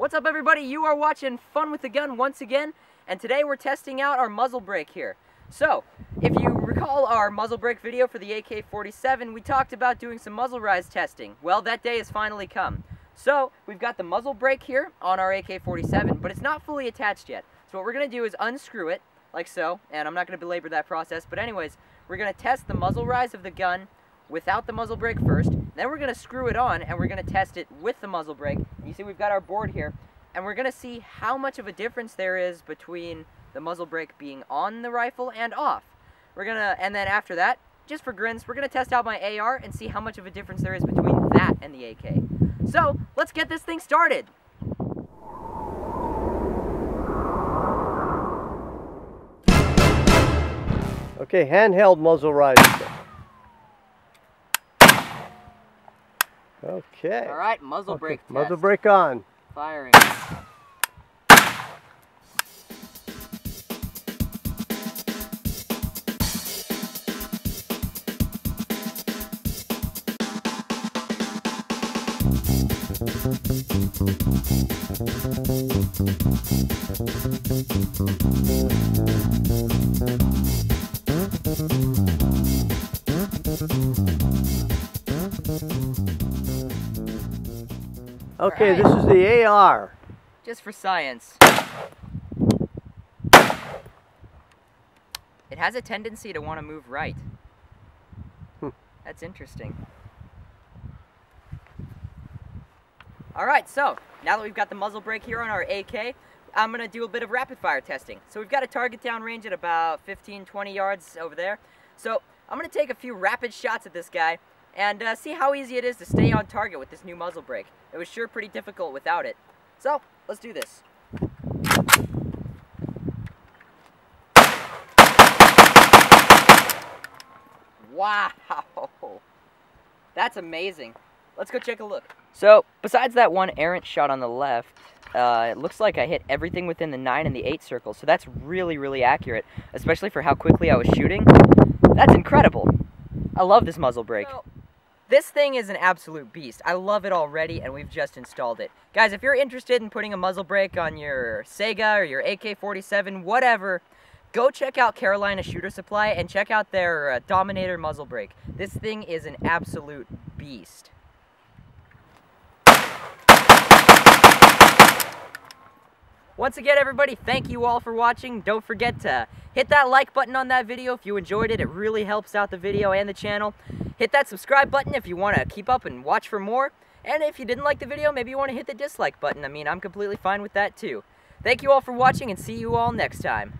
What's up everybody? You are watching Fun with the Gun once again, and today we're testing out our muzzle brake here. So, if you recall our muzzle brake video for the AK-47, we talked about doing some muzzle rise testing. Well, that day has finally come. So, we've got the muzzle brake here on our AK-47, but it's not fully attached yet. So what we're going to do is unscrew it, like so, and I'm not going to belabor that process, but anyways, we're going to test the muzzle rise of the gun without the muzzle brake first, then we're to screw it on and we're to test it with the muzzle brake. You see we've got our board here, and we're to see how much of a difference there is between the muzzle brake being on the rifle and off. We're to, and then after that, just for grins, we're to test out my AR and see how much of a difference there is between that and the AK. So, let's get this thing started. Okay, handheld muzzle rise. Okay. All right, muzzle okay. brake Muzzle test. brake on. Firing. Okay, Alright. this is the AR. Just for science. It has a tendency to want to move right. Hmm. That's interesting. Alright, so now that we've got the muzzle brake here on our AK, I'm going to do a bit of rapid fire testing. So we've got a target down range at about 15, 20 yards over there. So I'm going to take a few rapid shots at this guy and uh, see how easy it is to stay on target with this new muzzle brake. It was sure pretty difficult without it. So, let's do this. Wow! That's amazing. Let's go check a look. So, besides that one errant shot on the left, uh, it looks like I hit everything within the 9 and the 8 circles, so that's really, really accurate, especially for how quickly I was shooting. That's incredible. I love this muzzle brake. So, this thing is an absolute beast. I love it already, and we've just installed it. Guys, if you're interested in putting a muzzle brake on your Saiga or your AK-47, whatever, go check out Carolina Shooter Supply and check out their uh, Dominator muzzle brake. This thing is an absolute beast. Once again, everybody, thank you all for watching. Don't forget to hit that like button on that video if you enjoyed it. It really helps out the video and the channel. Hit that subscribe button if you want to keep up and watch for more. And if you didn't like the video, maybe you want to hit the dislike button. I mean, I'm completely fine with that too. Thank you all for watching and see you all next time.